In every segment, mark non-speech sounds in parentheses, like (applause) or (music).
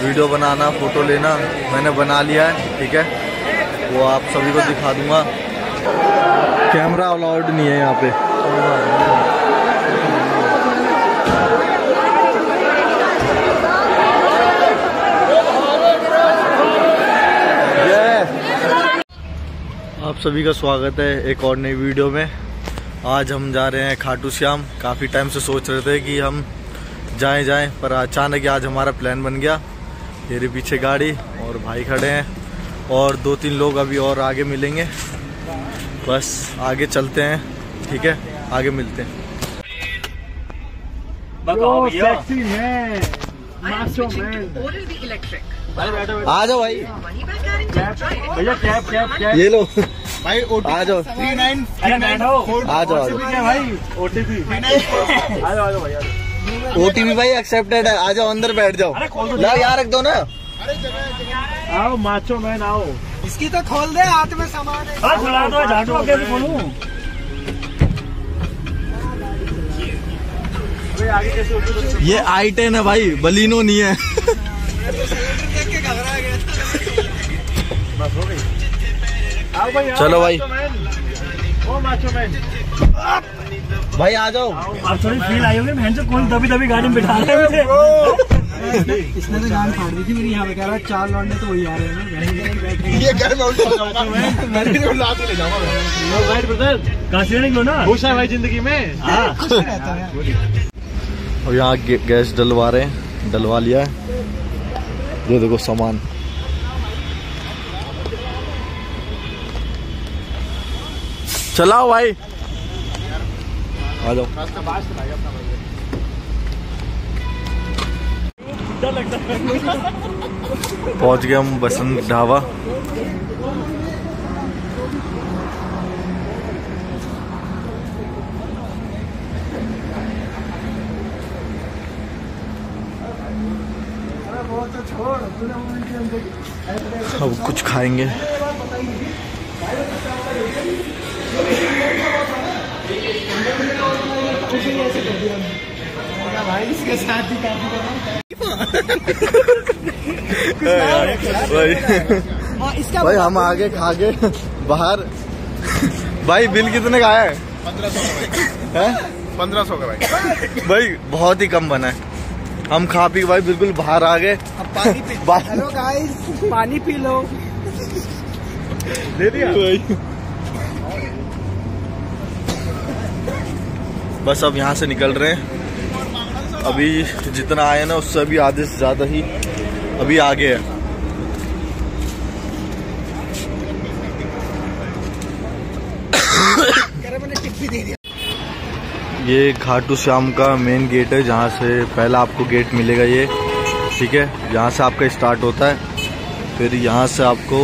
Video बनाना, photo लेना, मैंने बना लिया है, ठीक है? वो आप सभी को दिखा दूँगा। कैमरा अलाउड नहीं है यहाँ पे। आप सभी का स्वागत है एक और नई वीडियो में। आज हम जा रहे हैं खाटू श्याम। काफ़ी टाइम से सोच रहे थे कि हम जाएँ जाएँ पर अचानक आज हमारा प्लान बन गया। मेरे पीछे गाड़ी और भाई खड़े हैं और दो तीन लोग अभी और आगे मिलेंगे। बस आगे चलते हैं ठीक है? आगे मिलते हैं. आ जाओ भाई. भैया कैब कैब कैब ये लो। भाई आ जाओ। थ्री नाइन अरे बैठो। (laughs) आ जाओ आ जाओ। क्या भाई। ओटीपी आ जाओ आ जाओ भैया ओटीपी भाई एक्सेप्टेड है। आ जाओ अंदर बैठ जाओ। ला यहाँ रख दो ना। आओ माचो मैन आओ। इसकी तो खोल दे हाथ में सामान है। हाँ खुला दो झाटू कैसे खोलूं। ये आई टेन है भाई बलिनो नहीं है। हो चलो भाई। ओ माचो मैन भाई आ जाओ। आप थोड़ी फील आई होगी बहन से कौन दबी दबी गाड़ी में बिठा रहे हैं? (laughs) मुझे इसने तो जान फाड़ दी थी मेरी यहाँ पे कह रहा है चार लौंडे तो वही आ रहे हैं ये घर में उठा जाऊँगा। (laughs) मैं भी उठा के ले जाऊँगा। राइट ब्रदर काशी निकलो ना? खुश है भाई ज़िंदगी में? हाँ। रहता है और यहाँ गैस डलवा रहे हैं डलवा लिया है। ये देखो सामान। चलाओ भाई। आ जाओ। डर लगता है पहुँच गए हम बसंत ढाबा। अब कुछ खाएँगे। भाई इसके साथ ही भाई हाँ इसका भाई हम आगे खा के बाहर। भाई बिल कितने का आया है? हैं? पंद्रह सौ का भाई भाई बहुत ही कम बना है। हम खा पी भाई बिल्कुल बाहर आ गए। पानी पी बाहर- हेलो गाइस पानी पी लो। दे दिया भाई। बस अब यहाँ से निकल रहे हैं। अभी जितना आए ना, उससे अभी आधे से ज़्यादा ही अभी आगे है। ये घाटू श्याम का मेन गेट है, जहाँ से पहला आपको गेट मिलेगा ये। ठीक है? यहाँ से आपका स्टार्ट होता है। फिर यहाँ से आपको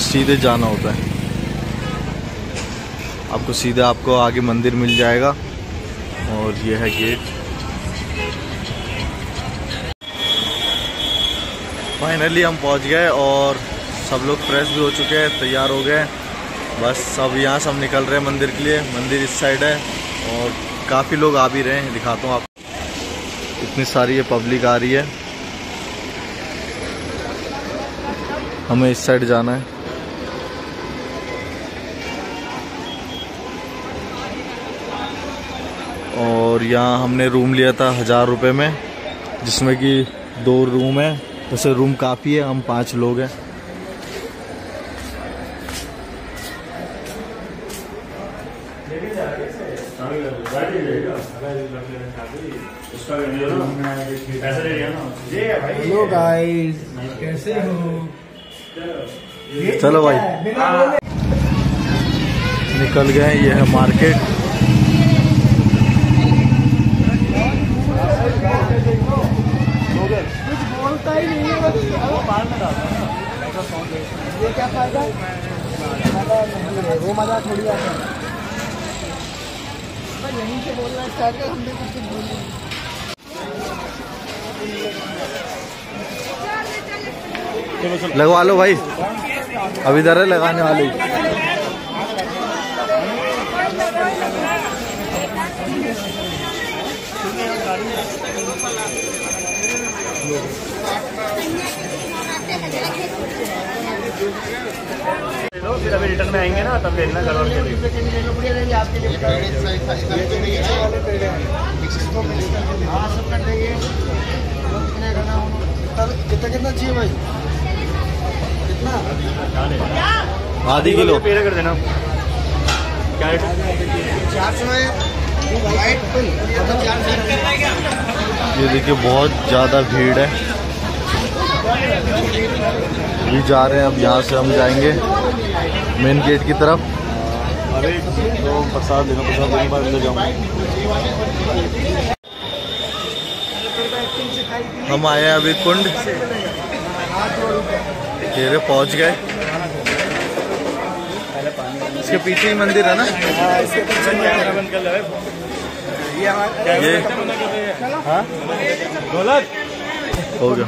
सीधे जाना होता है। आपको सीधे आपको आगे मंदिर मिल जाएगा। और ये है गेट फाइनली हम पहुँच गए और सब लोग फ्रेश भी हो चुके हैं, तैयार हो गए। बस अब यहाँ से हम निकल रहे हैं मंदिर के लिए। मंदिर इस साइड है और काफ़ी लोग आ भी रहे हैं, दिखाता हूँ आप इतनी सारी ये पब्लिक आ रही है। हमें इस साइड जाना है। और यहाँ हमने रूम लिया था हज़ार रुपये में जिसमें कि दो रूम है। वैसे रूम काफ़ी है हम पाँच लोग हैं। हेलो गाइस कैसे हो? चलो भाई। निकल गए ये है मार्केट। ही नहीं है ये क्या फ़ायदा वो मज़ा थोड़ी आता है यहीं से बोलना स्टार्ट कर हमने कुछ लगवा लो भाई। अब इधर है लगाने वाले। लो फिर अभी रिटर्न में आएँगे ना तब लेना घर के कितना कितना चाहिए भाई आधी किलो। पेड़ कर देना क्या रेट? चार सौ ये देखिए बहुत ज़्यादा भीड़ है। ये जा रहे हैं अब यहाँ से हम जाएँगे मेन गेट की तरफ़। अरे तो प्रसाद लेना प्रसाद लेने के बाद ले जाऊँ हम आए हैं अभी कुंड। ये रे पहुँच गए। इसके पीछे ही मंदिर है ना? ये। हाँ? हो गया।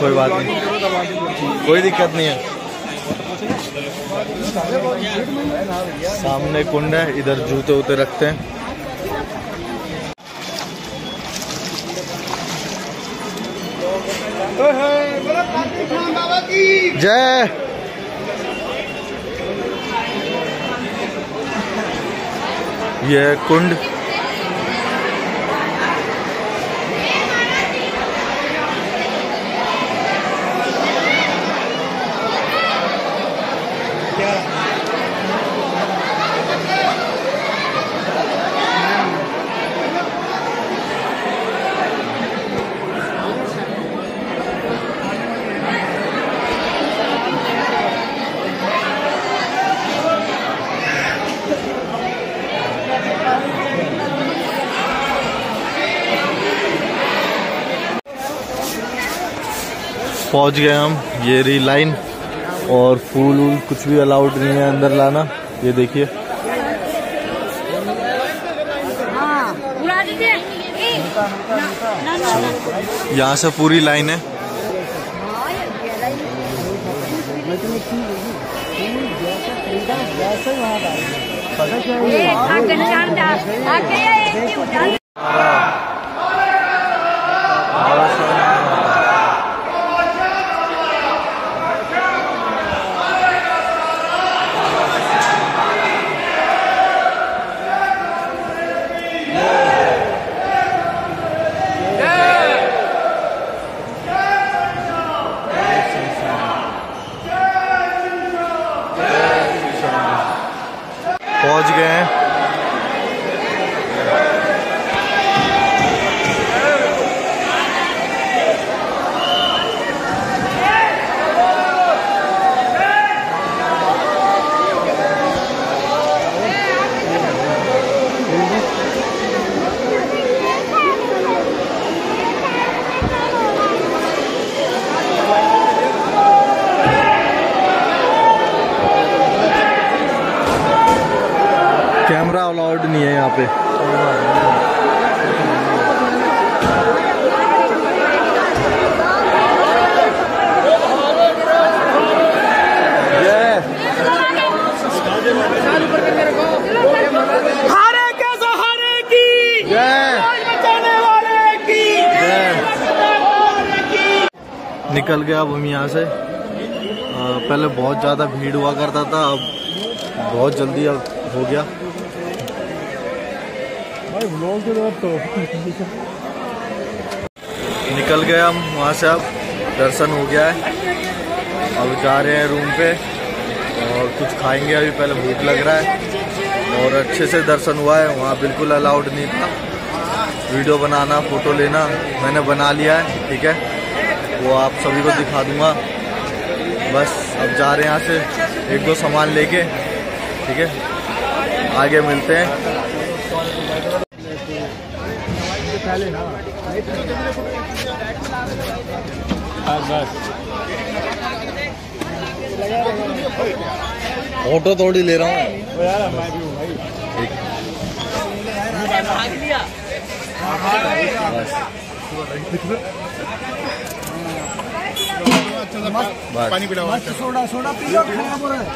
कोई बात नहीं। कोई दिक्कत नहीं है। सामने कुंड है, इधर जूते उते रखते हैं। जय। ये कुंड पहुँच गए हम ये रही लाइन। और फूल वूल कुछ भी अलाउड नहीं है अंदर लाना। ये देखिए। ना यहाँ से पूरी लाइन है। आगे निशान डाल आगे ये एक ही उड़ान पहुँच गए हैं कैमरा अलाउड नहीं है यहाँ पे। निकल गया अब हम यहाँ से। अ, पहले बहुत ज़्यादा भीड़ हुआ करता था अब बहुत जल्दी अब हो गया। के तो। निकल गए हम वहाँ से अब। दर्शन हो गया है। अब जा रहे हैं रूम पे। और कुछ खाएँगे अभी, पहले भूख लग रहा है। और अच्छे से दर्शन हुआ है। वहाँ बिल्कुल अलाउड नहीं था। वीडियो बनाना फ़ोटो लेना, मैंने बना लिया है, ठीक है? वो आप सभी को दिखा दूँगा। बस, अब जा रहे हैं यहाँ से। एक दो सामान लेके, ठीक है? आगे मिलते हैं। फ़ोटो थोड़ी ले रहा हूँ। यार मैं भी हूँ भाई। बस। सोडा सोडा पी लो खराब हो रहा है